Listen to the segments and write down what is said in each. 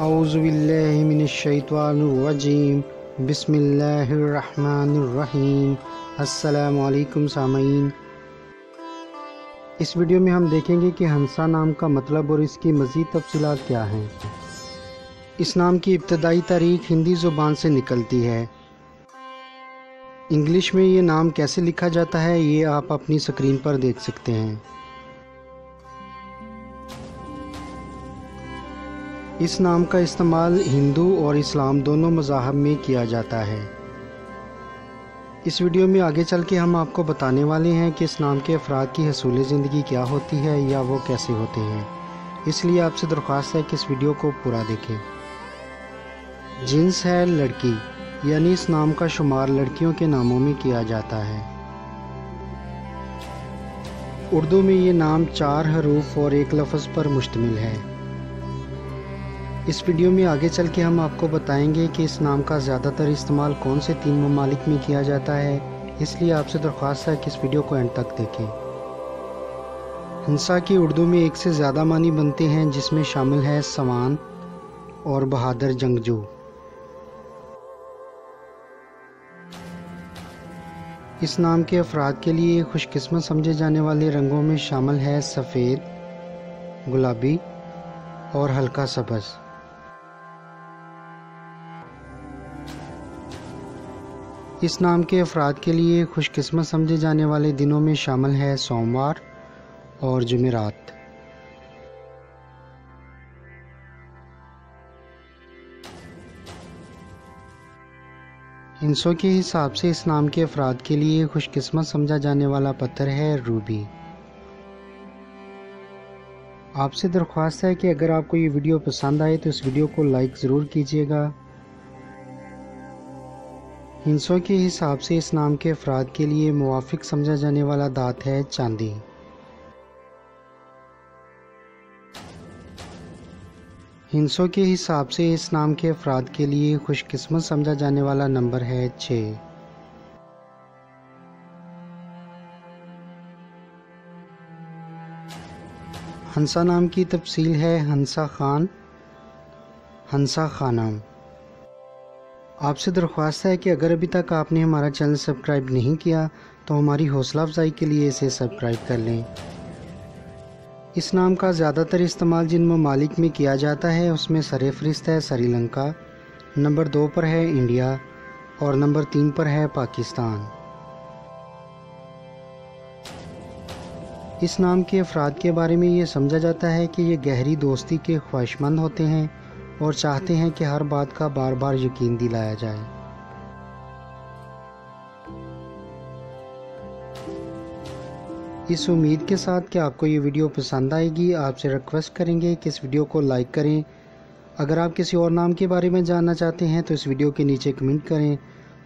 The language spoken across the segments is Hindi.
अउज़बिल्लिमिनश्शैतानिर्रजीम बिस्मिल्लाहिर्रहमानिर्रहीम अस्सलामुअलैकुम सामीन इस वीडियो में हम देखेंगे कि हंसा नाम का मतलब और इसकी मज़ीद तफसीलात क्या हैं। इस नाम की इब्तदाई तारीख हिंदी ज़ुबान से निकलती है। इंग्लिश में ये नाम कैसे लिखा जाता है, ये आप अपनी स्क्रीन पर देख सकते हैं। इस नाम का इस्तेमाल हिंदू और इस्लाम दोनों मज़ाहब में किया जाता है। इस वीडियो में आगे चल के हम आपको बताने वाले हैं कि इस नाम के अफराद की हसूल ज़िंदगी क्या होती है या वो कैसे होते हैं। इसलिए आपसे दरख्वास्त है कि इस वीडियो को पूरा देखें। जिन्स है लड़की, यानी इस नाम का शुमार लड़कियों के नामों में किया जाता है। उर्दू में ये नाम चार हरूफ और एक लफ्ज़ पर मुश्तमिल है। इस वीडियो में आगे चल के हम आपको बताएँगे कि इस नाम का ज़्यादातर इस्तेमाल कौन से तीन ममालिक में किया जाता है। इसलिए आपसे दरख्वास्त है कि इस वीडियो को एंड तक देखें। हंसा की उर्दू में एक से ज़्यादा मानी बनते हैं, जिसमें शामिल है समान और बहादुर जंगजू। इस नाम के अफराद के लिए खुशकिस्मत समझे जाने वाले रंगों में शामिल है सफ़ेद, गुलाबी और हल्का सब्ज़ इस नाम के अफराद के लिए खुशकस्मत समझे जाने वाले दिनों में शामिल है सोमवार और जुमेरात। हिंसों के हिसाब से इस नाम के अफराद के लिए खुशकिस्मत समझा जाने वाला पत्थर है रूबी। आपसे दरख्वास्त है कि अगर आपको ये वीडियो पसंद आए तो इस वीडियो को लाइक ज़रूर कीजिएगा। हिंसों के हिसाब से इस नाम के अफराद के लिए मुआफ़ समझा जाने वाला दात है चांदी। हिंसों के हिसाब से इस नाम के अफराद के लिए खुशकिस्मत समझा जाने वाला नंबर है छः हंसा नाम की तफसील है हंसा खान। हंसा खानम आपसे दरख्वास्त है कि अगर अभी तक आपने हमारा चैनल सब्सक्राइब नहीं किया तो हमारी हौसला अफजाई के लिए इसे सब्सक्राइब कर लें। इस नाम का ज़्यादातर इस्तेमाल जिन ममालिक में किया जाता है, उसमें सर फरिस्त है श्रीलंका नंबर दो पर है इंडिया, और नंबर तीन पर है पाकिस्तान। इस नाम के अफराद के बारे में ये समझा जाता है कि ये गहरी दोस्ती के ख्वाहिशमंद होते हैं और चाहते हैं कि हर बात का बार बार यकीन दिलाया जाए। इस उम्मीद के साथ कि आपको ये वीडियो पसंद आएगी, आपसे रिक्वेस्ट करेंगे कि इस वीडियो को लाइक करें। अगर आप किसी और नाम के बारे में जानना चाहते हैं तो इस वीडियो के नीचे कमेंट करें।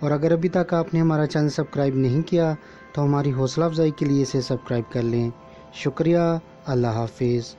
और अगर अभी तक आपने हमारा चैनल सब्सक्राइब नहीं किया तो हमारी हौसला अफजाई के लिए इसे सब्सक्राइब कर लें। शुक्रिया, अल्लाह हाफिज़।